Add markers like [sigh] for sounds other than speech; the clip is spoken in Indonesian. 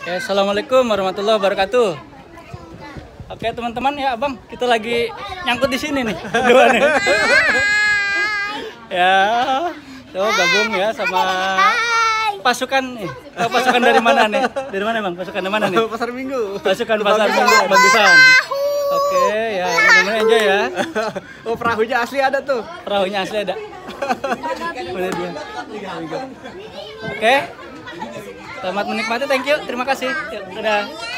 Oke, assalamualaikum warahmatullahi wabarakatuh. Oke teman-teman ya abang, kita lagi nyangkut di sini nih, [laughs] berdua nih. [laughs] ya, tuh gabung ya sama pasukan nih. Tahu pasukan dari mana nih? Dari mana bang? Pasukan dari mana nih? Pasar Minggu. Pasukan pasar minggu bagusan. Oke, ya mudah-mudahan enjoy ya. [laughs] Oh perahunya asli ada tuh. Perahunya asli ada. Mana dia? Selamat menikmati, thank you. Terima kasih. Dadah.